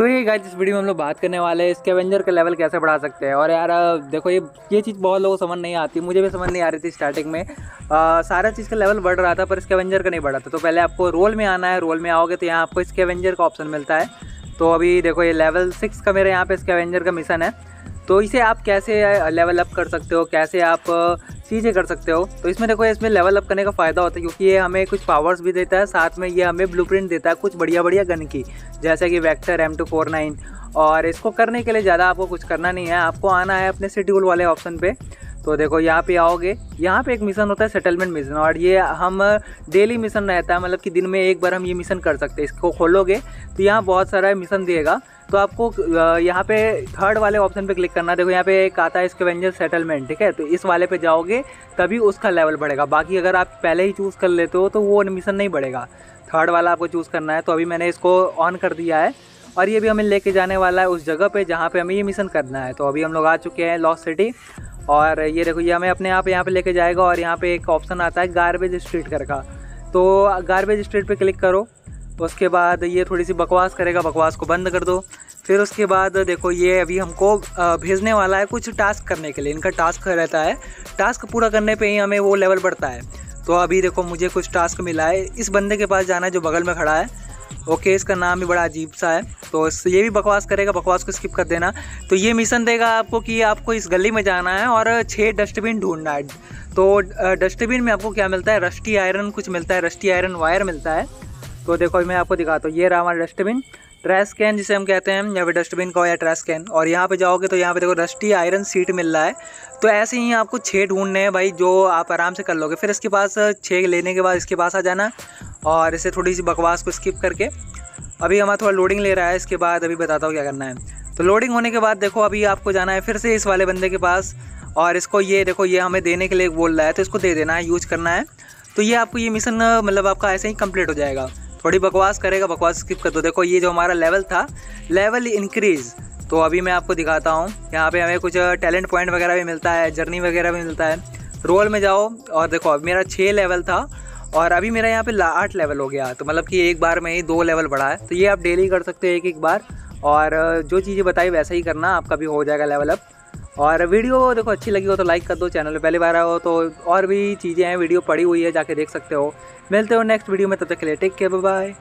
तो ये गाइस इस वीडियो में हम लोग बात करने वाले हैं इसके एवेंजर का लेवल कैसे बढ़ा सकते हैं? और यार देखो ये ये चीज़ बहुत लोगों को समझ नहीं आती मुझे भी समझ नहीं आ रही थी स्टार्टिंग में। आ, सारा चीज़ का लेवल बढ़ रहा था पर इसके एवेंजर का नहीं बढ़ा था। तो पहले आपको रोल में आना है रोल में आओगे तो यहाँ आपको इसके एवेंजर का ऑप्शन मिलता है। तो अभी देखो ये लेवल सिक्स का मेरे यहाँ पर इसके एवेंजर का मिशन है। तो इसे आप कैसे लेवल अप कर सकते हो? कैसे आप चीज़ें कर सकते हो? तो इसमें देखो, इसमें लेवल अप करने का फ़ायदा होता है क्योंकि ये हमें कुछ पावर्स भी देता है, साथ में ये हमें ब्लूप्रिंट देता है कुछ बढ़िया बढ़िया गन की। जैसे कि vector M two four nine और इसको करने के लिए ज़्यादा आपको कुछ करना नहीं है। आपको आना है अपने शेड्यूल वाले ऑप्शन पे। तो देखो, यहाँ पे आओगे, यहाँ पे एक मिशन होता है सेटलमेंट मिशन और ये हम डेली मिशन रहता है मतलब कि दिन में एक बार हम ये मिशन कर सकते हैं। इसको खोलोगे तो यहाँ बहुत सारा मिशन देगा। तो आपको यहाँ पे थर्ड वाले ऑप्शन पे क्लिक करना देखो, यहाँ पे एक आता है इसके सेटलमेंट ठीक है? तो इस वाले पे जाओगे, तभी उसका लेवल बढ़ेगा। बाकी अगर आप पहले ही चूज़ कर लेते हो तो वो मिशन नहीं बढ़ेगा। थर्ड वाला आपको चूज़ करना है। तो अभी मैंने इसको ऑन कर दिया है। और ये भी हमें लेके जाने वाला है उस जगह पे जहाँ पे हमें ये मिशन करना है। तो अभी हम लोग आ चुके हैं लॉस सिटी और ये देखो, ये हमें अपने आप यहाँ पे लेके जाएगा और यहाँ पे एक ऑप्शन आता है गार्बेज स्ट्रीट कर का। तो गार्बेज स्ट्रीट पे क्लिक करो, उसके बाद ये थोड़ी सी बकवास करेगा, बकवास को बंद कर दो। फिर उसके बाद देखो, ये अभी हमको भेजने वाला है कुछ टास्क करने के लिए। इनका टास्क रहता है टास्क पूरा करने पे ही हमें वो लेवल बढ़ता है। तो अभी देखो, मुझे कुछ टास्क मिला है। इस बंदे के पास जाना है जो बगल में खड़ा है। ओके, इसका नाम भी बड़ा अजीब सा है। तो ये भी बकवास करेगा, बकवास को स्किप कर देना। तो ये मिशन देगा आपको कि आपको इस गली में जाना है और छः डस्टबिन ढूंढना है। तो डस्टबिन में आपको क्या मिलता है? रस्टी आयरन कुछ मिलता है रस्टी आयरन वायर मिलता है। तो देखो मैं आपको दिखाता हूँ। ये रहा हमारा डस्टबिन ट्रैश कैन जिसे हम कहते हैं, या फिर डस्टबिन का या ट्रैश कैन और यहाँ पे जाओगे तो यहाँ पे देखो रस्टी आयरन सीट मिल रहा है। तो ऐसे ही आपको छः ढूँढने हैं भाई, जो आप आराम से कर लोगे। फिर इसके पास छः लेने के बाद इसके पास आ जाना। और इसे थोड़ी सी बकवास को स्किप करके, अभी हमारा थोड़ा लोडिंग ले रहा है, इसके बाद अभी बताता हूँ क्या करना है। तो लोडिंग होने के बाद देखो, अभी आपको जाना है फिर से इस वाले बंदे के पास, और इसको ये देखो, ये हमें देने के लिए बोल रहा है तो इसको दे देना है यूज़ करना है। तो ये आपको ये मिशन मतलब आपका ऐसे ही कंप्लीट हो जाएगा। थोड़ी बकवास करेगा, बकवास स्किप कर दो। देखो, ये जो हमारा लेवल था लेवल इंक्रीज़ तो अभी मैं आपको दिखाता हूँ, यहाँ पे हमें कुछ टैलेंट पॉइंट वगैरह भी मिलता है जर्नी वगैरह भी मिलता है। रोल में जाओ, और देखो अब मेरा छः लेवल था और अभी मेरा यहाँ पे आठ लेवल हो गया तो मतलब कि एक बार में ही दो लेवल बढ़ा है। तो ये आप डेली कर सकते हो एक एक बार। और जो चीज़ें बताई वैसा ही करना, आपका भी हो जाएगा लेवल अप और वीडियो देखो अच्छी लगी हो तो लाइक कर दो चैनल पर पहली बार आओ तो और भी चीज़ें हैं वीडियो पड़ी हुई है, जाके देख सकते हो। मिलते हो नेक्स्ट वीडियो में, तब तक के लिए टेक केयर बाय